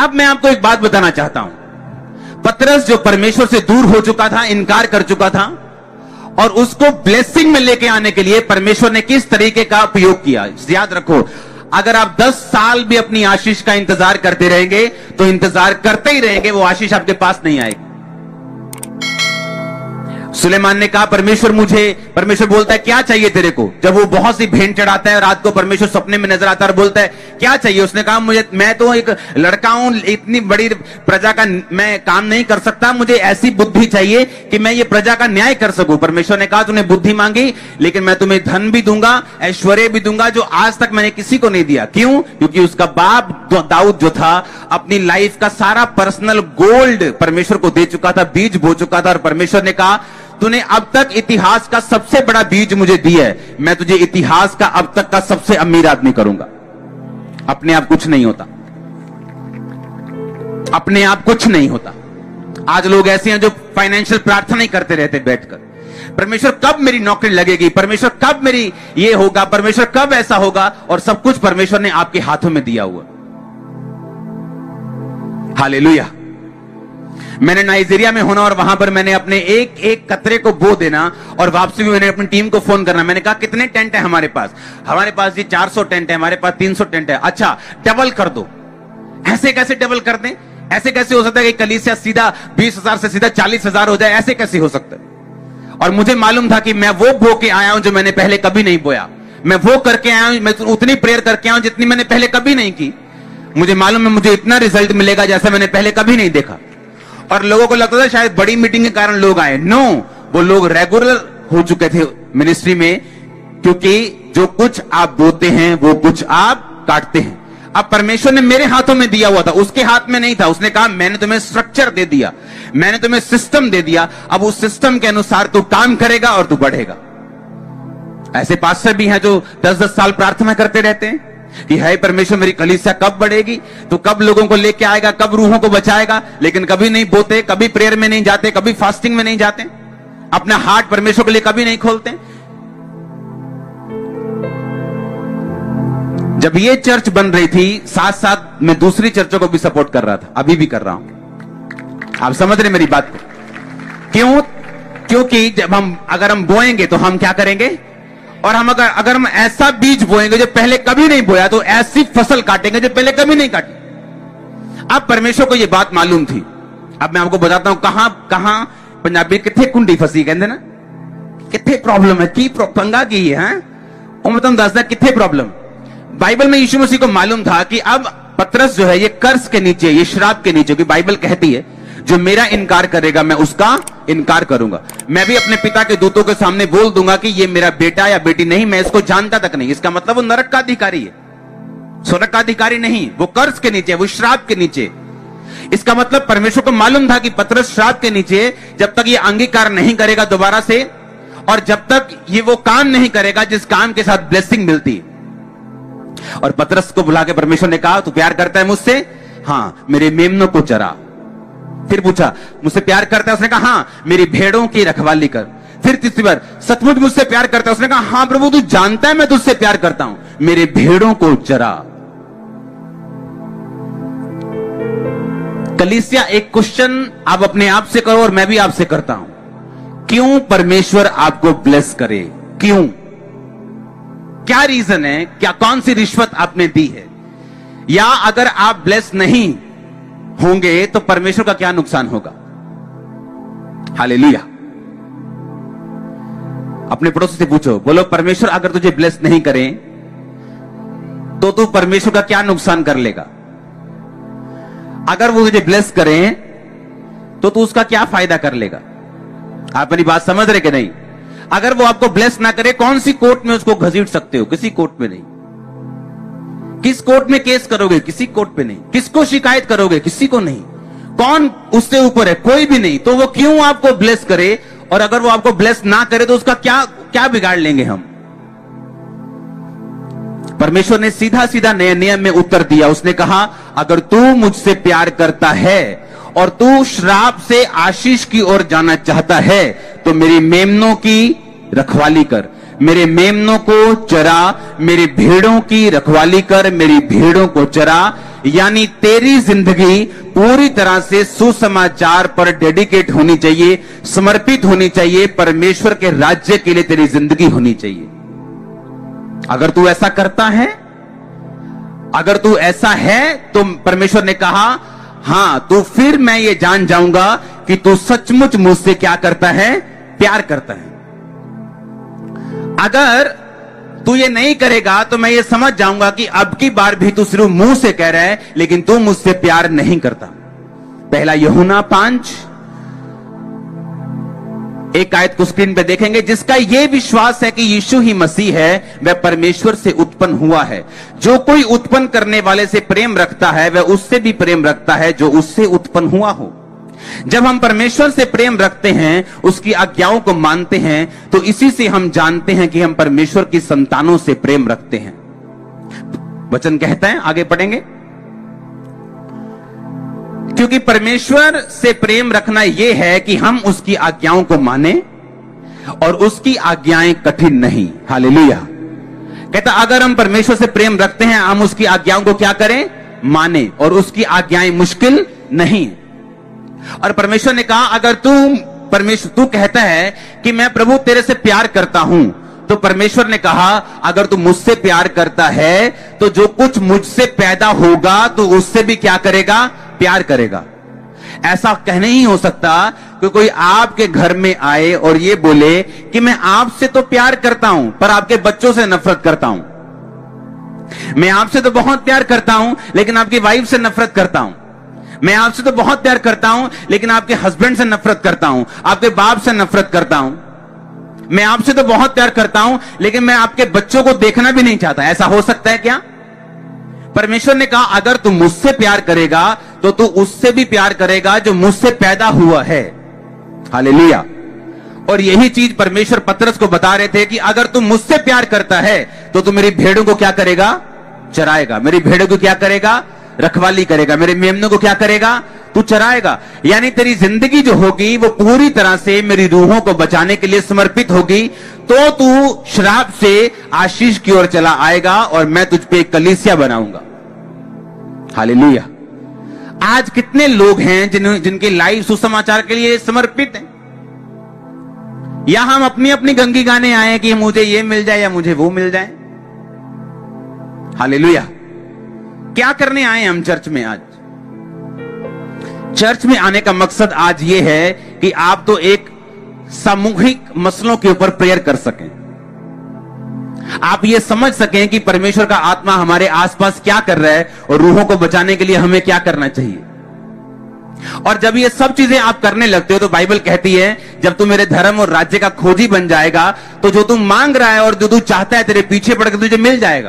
अब मैं आपको एक बात बताना चाहता हूँ। पतरस जो परमेश्वर से दूर हो चुका था, इनकार कर चुका था, और उसको ब्लेसिंग में लेके आने के लिए परमेश्वर ने किस तरीके का उपयोग किया? याद रखो, अगर आप 10 साल भी अपनी आशीष का इंतज़ार करते रहेंगे तो इंतज़ार करते ही रहेंगे, वो आशीष आपके पास नहीं आएगी। सुलेमान ने कहा, परमेश्वर मुझे, परमेश्वर बोलता है, क्या चाहिए तेरे को? जब वो बहुत सी भेंट चढ़ाता है रात को परमेश्वर सपने में नज़र आता है और बोलता है, क्या चाहिए? उसने कहा, मुझे, मैं तो एक लड़का हूँ, इतनी बड़ी प्रजा का, मैं काम नहीं कर सकता, मुझे ऐसी बुद्धि चाहिए कि मैं ये प्रजा का न्याय कर सकूँ। परमेश्वर ने कहा, तूने बुद्धि मांगी, लेकिन मैं तुम्हें धन भी दूँगा, ऐश्वर्य भी दूँगा, जो आज तक मैंने किसी को नहीं दिया। क्यों? क्योंकि उसका बाप दाऊद जो था, अपनी लाइफ का सारा पर्सनल गोल्ड परमेश्वर को दे चुका था, बीज बो चुका था और परमेश्वर ने कहा तूने अब तक इतिहास का सबसे बड़ा बीज मुझे दिया है। मैं तुझे इतिहास का अब तक का सबसे अमीर आदमी करूँगा। अपने आप कुछ नहीं होता। अपने आप कुछ नहीं होता। आज लोग ऐसे हैं जो फाइनेंशियल प्रार्थना ही करते रहते बैठकर। परमेश्वर, कब मेरी नौकरी लगेगी? परमेश्वर, कब मेरी ये होगा? परमेश्वर, कब ऐसा होगा? और सब कुछ परमेश्वर ने आपके हाथों में दिया हुआ। हालेलुया। मैंने नाइजीरिया में होना और वहाँ पर मैंने अपने एक एक कतरे को बो देना और वापसी में मैंने अपनी टीम को फ़ोन करना। मैंने कहा, कितने टेंट है हमारे पास? हमारे पास जी 400 टेंट है, हमारे पास 300 टेंट है। अच्छा डबल कर दो। ऐसे कैसे डबल कर दें? ऐसे कैसे हो सकता है कि कलीसिया सीधा बीस हज़ार से सीधा चालीस हज़ार हो जाए? ऐसे कैसे हो सकता है? और मुझे मालूम था कि मैं वो बो के आया हूँ जो मैंने पहले कभी नहीं बोया। मैं वो करके आया हूँ, मैं उतनी प्रेयर करके आया हूँ जितनी मैंने पहले कभी नहीं की। मुझे मालूम है, मुझे इतना रिज़ल्ट मिलेगा जैसा मैंने पहले कभी नहीं देखा। और लोगों को लगता था शायद बड़ी मीटिंग के कारण लोग आए। नो वो लोग रेगुलर हो चुके थे मिनिस्ट्री में, क्योंकि जो कुछ आप बोते हैं, वो कुछ आप काटते हैं। अब परमेश्वर ने मेरे हाथों में दिया हुआ था, उसके हाथ में नहीं था। उसने कहा, मैंने तुम्हें स्ट्रक्चर दे दिया, मैंने तुम्हें सिस्टम दे दिया, अब उस सिस्टम के अनुसार तू काम करेगा और तू बढ़ेगा। ऐसे पास्टर भी हैं जो दस दस साल प्रार्थना करते रहते हैं। कि है परमेश्वर, मेरी कलीसिया कब बढ़ेगी? तो कब लोगों को लेके आएगा, कब रूहों को बचाएगा? लेकिन कभी नहीं बोते, कभी प्रेयर में नहीं जाते, कभी फास्टिंग में नहीं जाते। अपना हार्ट परमेश्वर के लिए कभी नहीं खोलते। जब ये चर्च बन रही थी साथ साथ मैं दूसरी चर्चों को भी सपोर्ट कर रहा था, अभी भी कर रहा हूँ। आप समझ रहे मेरी बात को? क्यों? क्योंकि जब हम, अगर हम बोएँगे तो हम क्या करेंगे? और हम अगर अगर हम ऐसा बीज बोएँगे जो पहले कभी नहीं बोया तो ऐसी फ़सल काटेंगे जो पहले कभी नहीं काटी। अब परमेश्वर को यह बात मालूम थी। अब मैं आपको बताता हूँ कहाँ कहाँ पंजाबी कितने कुंडी फसी, कहते ना? कितने प्रॉब्लम है, की पंगा की है और मैं तुम दसदा, कितने प्रॉब्लम बाइबल में यीशु मसीह को मालूम था कि अब पत्रस जो है, ये कर्ज के नीचे, ये शराब के नीचे क्योंकि बाइबल कहती है, जो मेरा इनकार करेगा, मैं उसका इनकार करूँगा। मैं भी अपने पिता के दूतों के सामने बोल दूँगा कि ये मेरा बेटा या बेटी नहीं, मैं इसको जानता तक नहीं। इसका मतलब वो नरक का अधिकारी है। स्वर्ग का अधिकारी नहीं, वो कर्ज के नीचे, वो श्राप के नीचे। इसका मतलब परमेश्वर को मालूम था कि पत्रस श्राप के नीचे जब तक ये अंगीकार नहीं करेगा दोबारा से, और जब तक ये वो काम नहीं करेगा जिस काम के साथ ब्लेसिंग मिलती और पत्रस को बुला के परमेश्वर ने कहा, तू प्यार करता है मुझसे? हाँ मेरे मेमनों को चरा। फिर पूछा, मुझसे प्यार करता है? उसने कहा हाँ मेरी भेड़ों की रखवाली कर। फिर तीसरी बार, सचमुच मुझसे प्यार करता है? उसने कहा हाँ प्रभु, तू जानता है, मैं तुझसे प्यार करता हूँ। मेरे भेड़ों को चरा कलिसिया, एक क्वेश्चन आप अपने आप से करो और मैं भी आपसे करता हूँ। क्यों परमेश्वर आपको ब्लेस करे? क्यों? क्या रीजन है? क्या, कौन सी रिश्वत आपने दी है? या अगर आप ब्लेस नहीं होंगे तो परमेश्वर का क्या नुकसान होगा? हाले अपने पड़ोसी से पूछो, बोलो, परमेश्वर, अगर तुझे ब्लेस नहीं करे तो तू परमेश्वर का क्या नुकसान कर लेगा? अगर वो तुझे ब्लेस करें तो तू उसका क्या फ़ायदा कर लेगा? आप मेरी बात समझ रहे कि नहीं? अगर वो आपको ब्लेस ना करे, कौन सी कोर्ट में उसको घसीट सकते हो? किसी कोर्ट में नहीं। किस कोर्ट में केस करोगे? किसी कोर्ट पे नहीं। किसको शिकायत करोगे? किसी को नहीं। कौन उससे ऊपर है? कोई भी नहीं। तो वो क्यों आपको ब्लेस करे? और अगर वो आपको ब्लेस ना करे तो उसका क्या क्या बिगाड़ लेंगे हम? परमेश्वर ने सीधा सीधा नए नियम में उत्तर दिया। उसने कहा, अगर तू मुझसे प्यार करता है और तू श्राप से आशीष की ओर जाना चाहता है तो मेरी मेमनों की रखवाली कर। मेरे मेमनों को चरा, मेरी भेड़ों की रखवाली कर, मेरी भेड़ों को चरा। यानी तेरी ज़िंदगी पूरी तरह से सुसमाचार पर डेडिकेट होनी चाहिए, समर्पित होनी चाहिए, परमेश्वर के राज्य के लिए तेरी ज़िंदगी होनी चाहिए। अगर तू ऐसा करता है, अगर तू ऐसा है तो परमेश्वर ने कहा, हाँ तो फिर मैं ये जान जाऊँगा कि तू सचमुच मुझसे क्या करता है? प्यार करता है। अगर तू ये नहीं करेगा तो मैं ये समझ जाऊँगा कि अब की बार भी तू सिर्फ़ मुँह से कह रहा है, लेकिन तू मुझसे प्यार नहीं करता। पहला यहुना पाँच। एक आयत को स्क्रीन पे देखेंगे, जिसका यह विश्वास है कि यीशु ही मसीह है, वह परमेश्वर से उत्पन्न हुआ है। जो कोई उत्पन्न करने वाले से प्रेम रखता है, वह उससे भी प्रेम रखता है, जो उससे उत्पन्न हुआ हो। जब हम परमेश्वर से प्रेम रखते हैं, उसकी आज्ञाओं को मानते हैं तो इसी से हम जानते हैं कि हम परमेश्वर की संतानों से प्रेम रखते हैं। वचन कहता है, आगे पढ़ेंगे। क्योंकि परमेश्वर से प्रेम रखना यह है कि हम उसकी आज्ञाओं को माने और उसकी आज्ञाएँ कठिन नहीं। हालेलुया। कहता, अगर हम परमेश्वर से प्रेम रखते हैं, हम उसकी आज्ञाओं को क्या करें? माने। और उसकी आज्ञाएँ मुश्किल नहीं। और परमेश्वर ने कहा, अगर तू, परमेश्वर, तू कहता है कि मैं प्रभु तेरे से प्यार करता हूँ तो परमेश्वर ने कहा, अगर तू मुझसे प्यार करता है तो जो कुछ मुझसे पैदा होगा तो उससे भी क्या करेगा? प्यार करेगा। ऐसा कहने ही हो सकता कि कोई आपके घर में आए और ये बोले कि मैं आपसे तो प्यार करता हूँ, पर आपके बच्चों से नफरत करता हूँ। मैं आपसे तो बहुत प्यार करता हूँ, लेकिन आपकी वाइफ से नफरत करता हूँ। मैं आपसे तो बहुत प्यार करता हूँ, लेकिन आपके हस्बैंड से नफरत करता हूँ, आपके बाप से नफरत करता हूँ। मैं आपसे तो बहुत प्यार करता हूँ, लेकिन मैं आपके बच्चों को देखना भी नहीं चाहता। ऐसा हो सकता है क्या? परमेश्वर ने कहा, अगर तू मुझसे प्यार करेगा तो तू उससे भी प्यार करेगा जो मुझसे पैदा हुआ है। हालेलुया। और यही चीज़ परमेश्वर पत्रस को बता रहे थे कि अगर तू मुझसे प्यार करता है तो तू मेरी भेड़ों को क्या करेगा? चराएगा। मेरी भेड़ों को क्या करेगा? रखवाली करेगा। मेरे मेमनों को क्या करेगा? तू चराएगा। यानी तेरी ज़िंदगी जो होगी, वो पूरी तरह से मेरी रूहों को बचाने के लिए समर्पित होगी। तो तू श्राप से आशीष की ओर चला आएगा और मैं तुझ पे कलीसिया बनाऊँगा। हालेलुया। आज कितने लोग हैं जिन, जिनकी लाइफ सुसमाचार के लिए समर्पित है? या हम अपनी अपनी गंगी गाने आए कि मुझे ये मिल जाए या मुझे वो मिल जाए? हालेलुया। क्या करने आए हम चर्च में आज? चर्च में आने का मकसद आज ये है कि आप तो एक सामूहिक मसलों के ऊपर प्रेयर कर सकें। आप ये समझ सकें कि परमेश्वर का आत्मा हमारे आसपास क्या कर रहा है और रूहों को बचाने के लिए हमें क्या करना चाहिए। और जब ये सब चीज़ें आप करने लगते हो तो बाइबल कहती है, जब तू मेरे धर्म और राज्य का खोजी बन जाएगा तो जो तू मांग रहा है और जो तू चाहता है तेरे पीछे पड़कर तुझे मिल जाएगा।